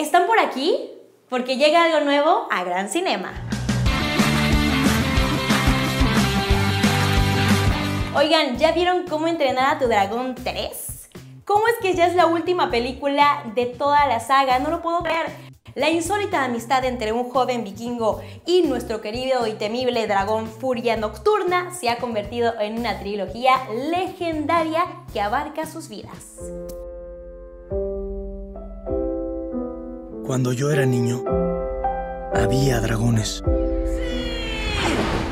¿Están por aquí? Porque llega algo nuevo a Gran Cinema. Oigan, ¿ya vieron cómo entrenar a tu dragón 3? ¿Cómo es que ya es la última película de toda la saga? No lo puedo creer. La insólita amistad entre un joven vikingo y nuestro querido y temible dragón Furia Nocturna se ha convertido en una trilogía legendaria que abarca sus vidas. Cuando yo era niño, había dragones.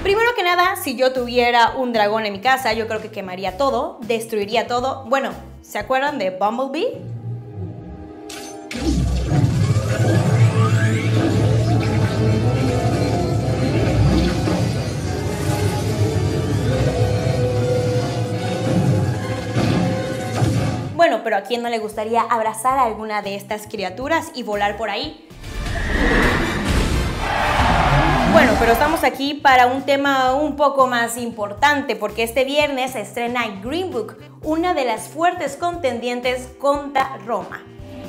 Primero que nada, si yo tuviera un dragón en mi casa, yo creo que quemaría todo, destruiría todo. Bueno, ¿se acuerdan de Bumblebee? Pero ¿a quién no le gustaría abrazar a alguna de estas criaturas y volar por ahí? Bueno, pero estamos aquí para un tema un poco más importante porque este viernes se estrena Green Book, una de las fuertes contendientes contra Roma.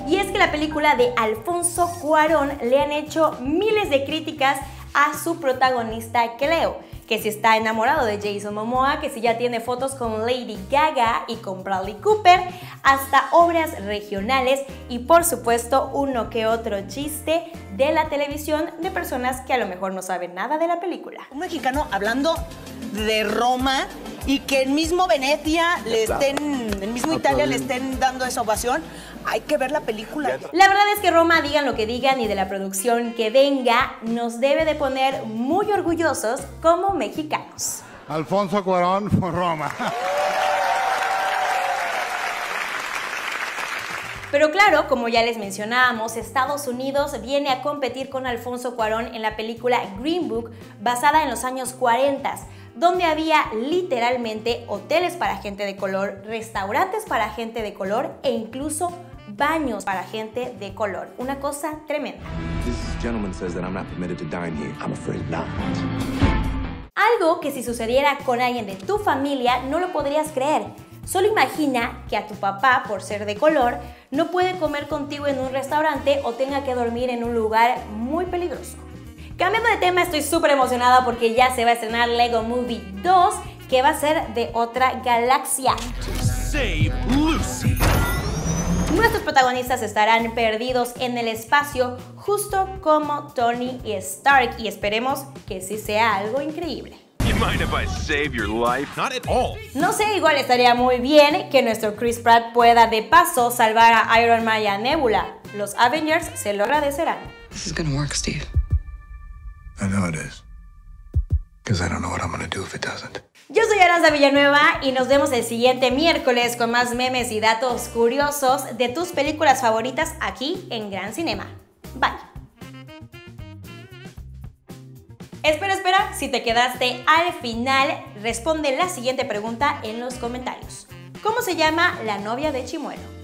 Y es que la película de Alfonso Cuarón le han hecho miles de críticas a su protagonista Cleo, que si está enamorado de Jason Momoa, que si ya tiene fotos con Lady Gaga y con Bradley Cooper, hasta obras regionales y por supuesto uno que otro chiste de la televisión de personas que a lo mejor no saben nada de la película. Un mexicano hablando de Roma y que el mismo Venecia le estén, el mismo Italia le estén dando esa ovación, hay que ver la película. La verdad es que Roma, digan lo que digan y de la producción que venga, nos debe de poner muy orgullosos como mexicanos. Alfonso Cuarón por Roma. Pero claro, como ya les mencionábamos, Estados Unidos viene a competir con Alfonso Cuarón en la película Green Book, basada en los años 40, donde había literalmente hoteles para gente de color, restaurantes para gente de color e incluso baños para gente de color. Una cosa tremenda. Algo que si sucediera con alguien de tu familia no lo podrías creer. Solo imagina que a tu papá, por ser de color, no puede comer contigo en un restaurante o tenga que dormir en un lugar muy peligroso. Cambiando de tema, estoy súper emocionada porque ya se va a estrenar Lego Movie 2, que va a ser de otra galaxia. Nuestros protagonistas estarán perdidos en el espacio, justo como Tony y Stark, y esperemos que sí sea algo increíble. No sé, igual estaría muy bien que nuestro Chris Pratt pueda de paso salvar a Iron Man y a Nebula. Los Avengers se lo agradecerán. This is gonna work, Steve. I know it is. Because I don't know what I'm do if it doesn't. Yo soy Aranza Villanueva y nos vemos el siguiente miércoles con más memes y datos curiosos de tus películas favoritas aquí en Gran Cinema. Bye. Espera, espera, si te quedaste al final, responde la siguiente pregunta en los comentarios. ¿Cómo se llama la novia de Chimuelo?